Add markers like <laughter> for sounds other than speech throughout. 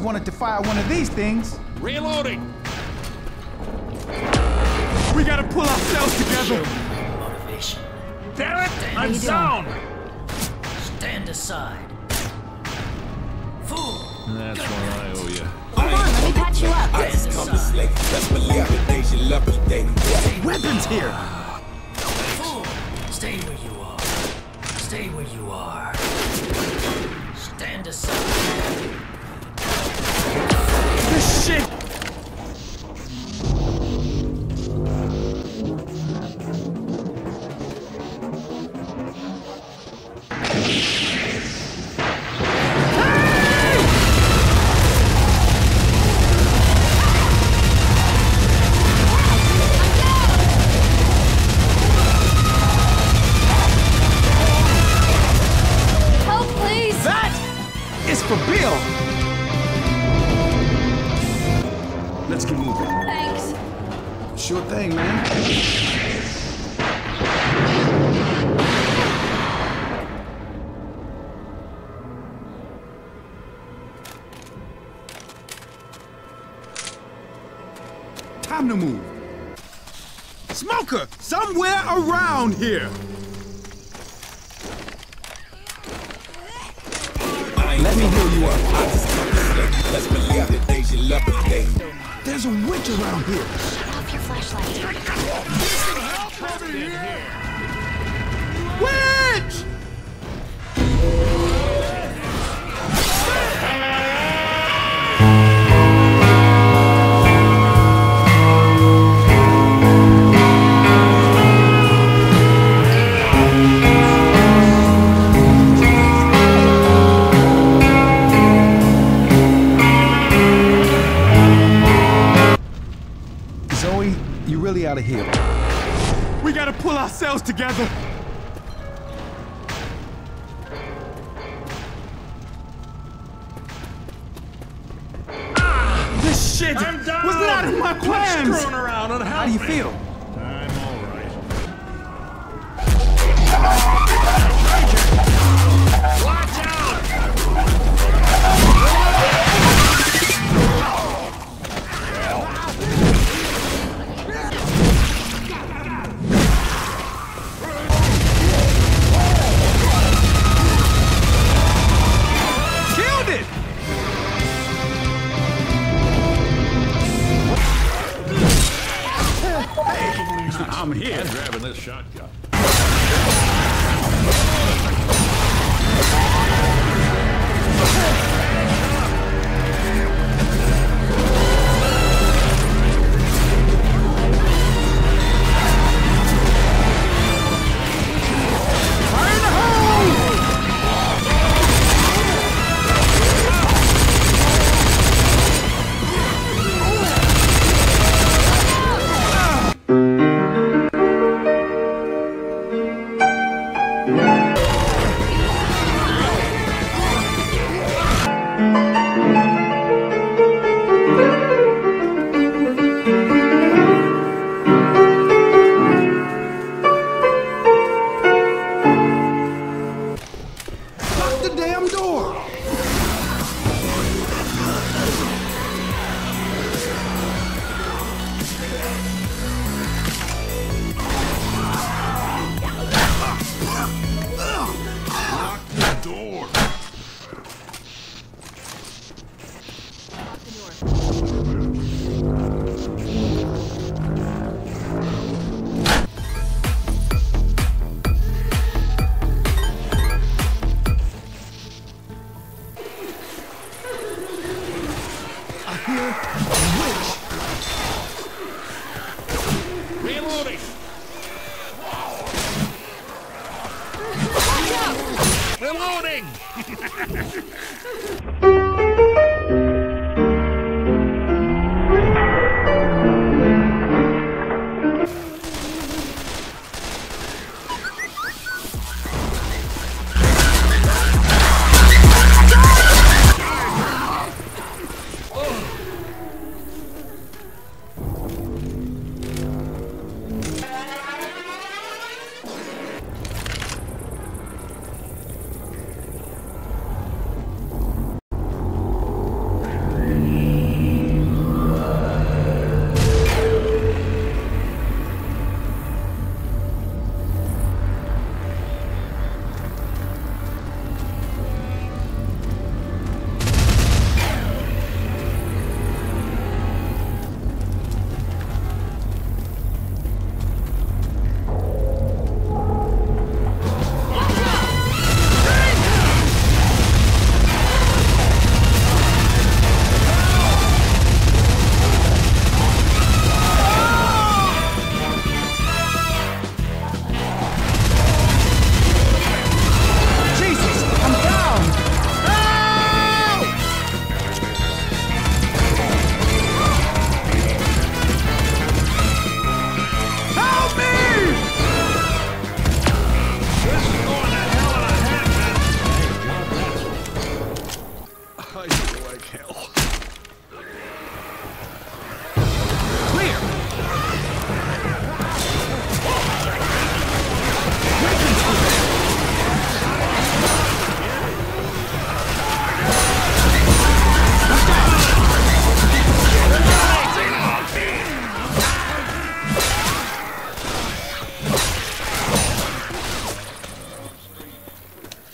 always wanted to fire one of these things. Reloading! We gotta pull ourselves together. Motivation. Damn it! I'm you doing? down! Stand aside. Fool. That's what I owe you. Come on, let me patch you up. Stand aside. Weapons here. Fool. Stay where you are. Stay where you are. Stand aside. Time to move. Smoker, somewhere around here. Let me heal you up. There's a witch around here. Shut Off your flashlight. Witch! Really ought to heal. We gotta pull ourselves together. This shit I'm was down! not in my Quit plans. screwing around and How do you feel? Shotgun.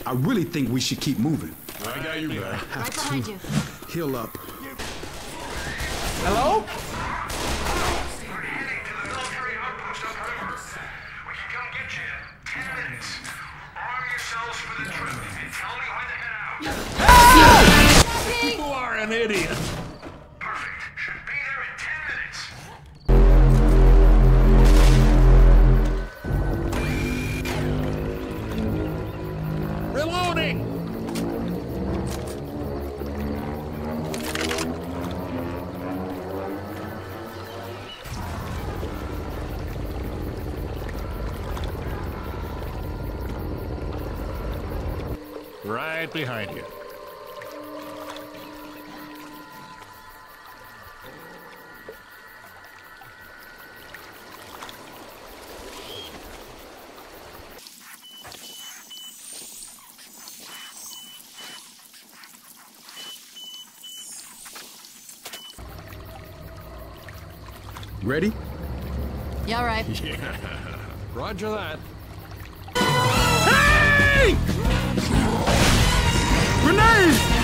I really think we should keep moving. I got you back. Right behind you. Heal up. Hello? Right behind you. Ready? Yeah, all right. <laughs> Roger that. Hey! Grenade!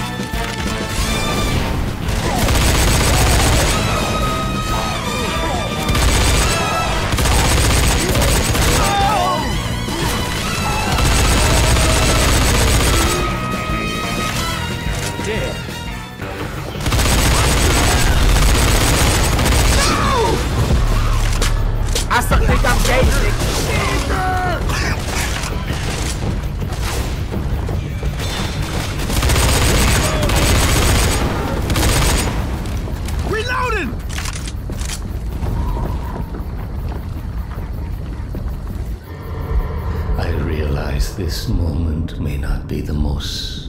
This moment may not be the most.